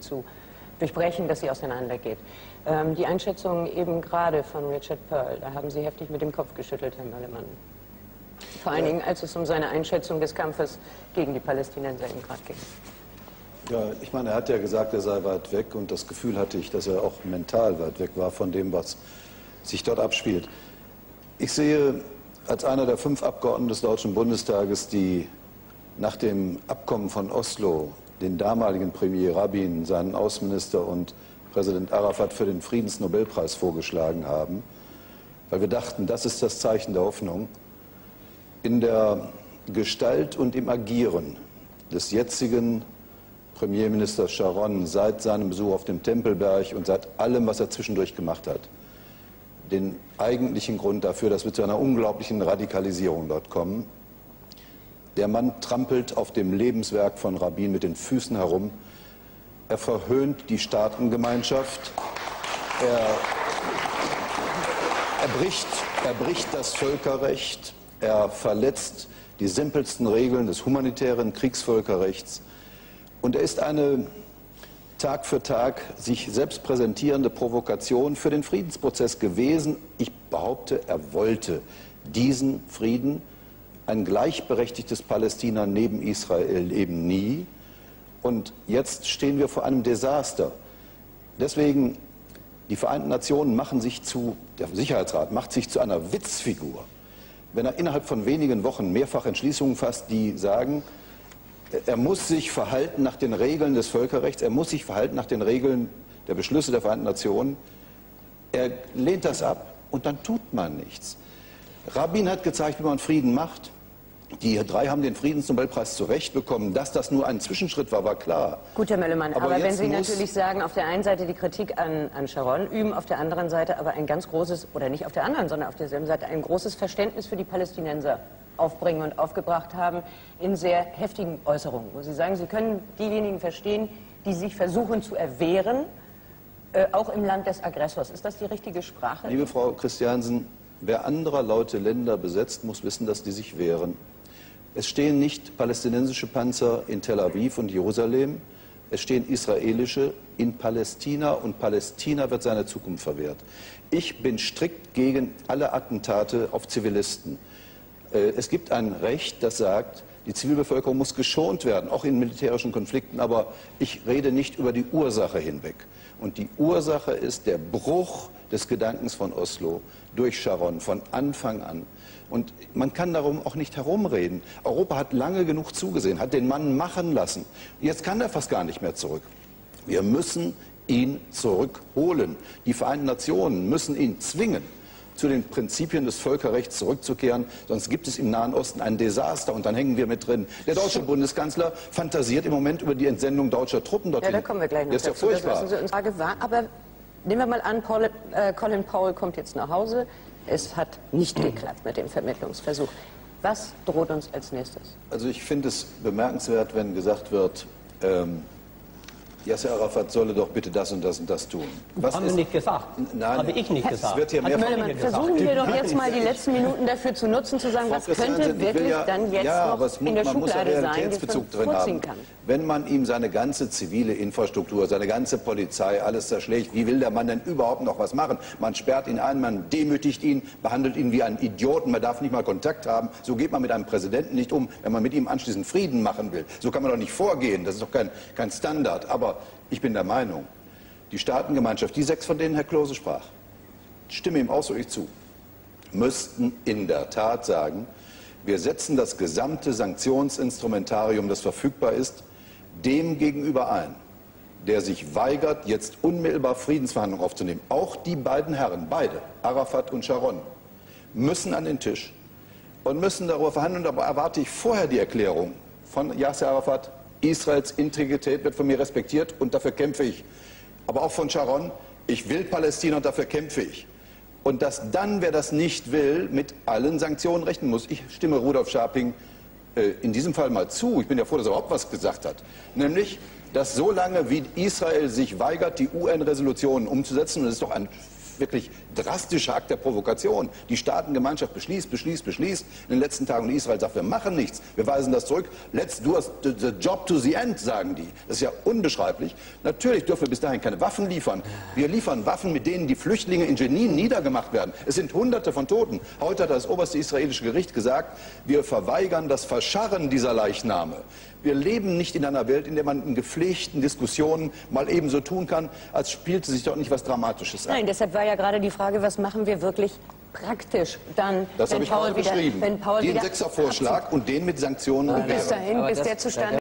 zu durchbrechen, dass sie auseinandergeht. Ähm, die Einschätzung eben gerade von Richard Pearl, da haben Sie heftig mit dem Kopf geschüttelt, Herr Möllemann. Vor allen ja. Dingen, als es um seine Einschätzung des Kampfes gegen die Palästinenser eben gerade ging. Ja, ich meine, er hat ja gesagt, er sei weit weg und das Gefühl hatte ich, dass er auch mental weit weg war von dem, was sich dort abspielt. Ich sehe als einer der fünf Abgeordneten des Deutschen Bundestages, die nach dem Abkommen von Oslo den damaligen Premier Rabin, seinen Außenminister und Präsident Arafat für den Friedensnobelpreis vorgeschlagen haben, weil wir dachten, das ist das Zeichen der Hoffnung. In der Gestalt und im Agieren des jetzigen Premierministers Sharon seit seinem Besuch auf dem Tempelberg und seit allem, was er zwischendurch gemacht hat, den eigentlichen Grund dafür, dass wir zu einer unglaublichen Radikalisierung dort kommen. Der Mann trampelt auf dem Lebenswerk von Rabin mit den Füßen herum. Er verhöhnt die Staatengemeinschaft. Er, er, bricht, er bricht das Völkerrecht. Er verletzt die simpelsten Regeln des humanitären Kriegsvölkerrechts. Und er ist eine Tag für Tag sich selbst präsentierende Provokation für den Friedensprozess gewesen. Ich behaupte, er wollte diesen Frieden, ein gleichberechtigtes Palästina neben Israel eben nie. Und jetzt stehen wir vor einem Desaster. Deswegen, die Vereinten Nationen machen sich zu, der Sicherheitsrat macht sich zu einer Witzfigur, wenn er innerhalb von wenigen Wochen mehrfach Entschließungen fasst, die sagen, er muss sich verhalten nach den Regeln des Völkerrechts, er muss sich verhalten nach den Regeln der Beschlüsse der Vereinten Nationen. Er lehnt das ab und dann tut man nichts. Rabin hat gezeigt, wie man Frieden macht. Die drei haben den Friedensnobelpreis zu Recht bekommen. Dass das nur ein Zwischenschritt war, war klar. Gut, Herr Möllemann, aber, aber wenn Sie natürlich sagen, auf der einen Seite die Kritik an, an Sharon üben, auf der anderen Seite aber ein ganz großes, oder nicht auf der anderen, sondern auf derselben Seite ein großes Verständnis für die Palästinenser aufbringen und aufgebracht haben in sehr heftigen Äußerungen, wo Sie sagen, Sie können diejenigen verstehen, die sich versuchen zu erwehren, äh, auch im Land des Aggressors. Ist das die richtige Sprache? Liebe Frau Christiansen, wer anderer Leute Länder besetzt, muss wissen, dass die sich wehren. Es stehen nicht palästinensische Panzer in Tel Aviv und Jerusalem, es stehen israelische in Palästina und Palästina wird seine Zukunft verwehrt. Ich bin strikt gegen alle Attentate auf Zivilisten. Äh, es gibt ein Recht, das sagt, die Zivilbevölkerung muss geschont werden, auch in militärischen Konflikten, aber ich rede nicht über die Ursache hinweg. Und die Ursache ist der Bruch des Gedankens von Oslo durch Sharon von Anfang an. Und man kann darum auch nicht herumreden. Europa hat lange genug zugesehen, hat den Mann machen lassen. Jetzt kann er fast gar nicht mehr zurück. Wir müssen ihn zurückholen. Die Vereinten Nationen müssen ihn zwingen zu den Prinzipien des Völkerrechts zurückzukehren. Sonst gibt es im Nahen Osten ein Desaster und dann hängen wir mit drin. Der deutsche Bundeskanzler fantasiert im Moment über die Entsendung deutscher Truppen dorthin. Ja, da kommen wir gleich noch das ist dazu. Ja furchtbar. Das uns Frage war, aber nehmen wir mal an, Paul, äh, Colin Powell kommt jetzt nach Hause. Es hat nicht geklappt mit dem Vermittlungsversuch. Was droht uns als nächstes? Also ich finde es bemerkenswert, wenn gesagt wird, ähm, Yasser Arafat solle doch bitte das und das und das tun. Was haben ist, wir nicht gesagt. Nein, habe ich nicht gesagt. Wird hier mehr Möllemann, versuchen wir doch jetzt mal die letzten Minuten dafür zu nutzen, zu sagen, was könnte wirklich ja, dann jetzt ja, noch muss, in der Schublade ja sein, die man kann. Wenn man ihm seine ganze zivile Infrastruktur, seine ganze Polizei, alles zerschlägt, wie will der Mann denn überhaupt noch was machen? Man sperrt ihn ein, man demütigt ihn, behandelt ihn wie einen Idioten, man darf nicht mal Kontakt haben. So geht man mit einem Präsidenten nicht um, wenn man mit ihm anschließend Frieden machen will. So kann man doch nicht vorgehen, das ist doch kein, kein Standard. Aber ich bin der Meinung, die Staatengemeinschaft, die sechs, von denen Herr Klose sprach, stimme ihm ausdrücklich zu, müssten in der Tat sagen, wir setzen das gesamte Sanktionsinstrumentarium, das verfügbar ist, dem gegenüber ein, der sich weigert, jetzt unmittelbar Friedensverhandlungen aufzunehmen. Auch die beiden Herren, beide, Arafat und Sharon, müssen an den Tisch und müssen darüber verhandeln. Aber erwarte ich vorher die Erklärung von Yasser Arafat, Israels Integrität wird von mir respektiert und dafür kämpfe ich. Aber auch von Sharon, ich will Palästina und dafür kämpfe ich. Und dass dann, wer das nicht will, mit allen Sanktionen rechnen muss. Ich stimme Rudolf Scharping äh, in diesem Fall mal zu. Ich bin ja froh, dass er überhaupt was gesagt hat. Nämlich, dass solange wie Israel sich weigert, die UN-Resolutionen umzusetzen, und das ist doch ein wirklich drastischer Akt der Provokation. Die Staatengemeinschaft beschließt, beschließt, beschließt in den letzten Tagen Israel sagt, wir machen nichts, wir weisen das zurück. Let's do the, the job to the end, sagen die. Das ist ja unbeschreiblich. Natürlich dürfen wir bis dahin keine Waffen liefern. Wir liefern Waffen, mit denen die Flüchtlinge in Jenin niedergemacht werden. Es sind Hunderte von Toten. Heute hat das oberste israelische Gericht gesagt, wir verweigern das Verscharren dieser Leichname. Wir leben nicht in einer Welt, in der man in gepflegten Diskussionen mal eben so tun kann, als spielte sich doch nicht was Dramatisches ab. Nein, deshalb war ja gerade die Frage, was machen wir wirklich praktisch dann, das wenn, Paul wieder, wenn Paul den Sechservorschlag und den mit Sanktionen. Bis dahin, bis der zustande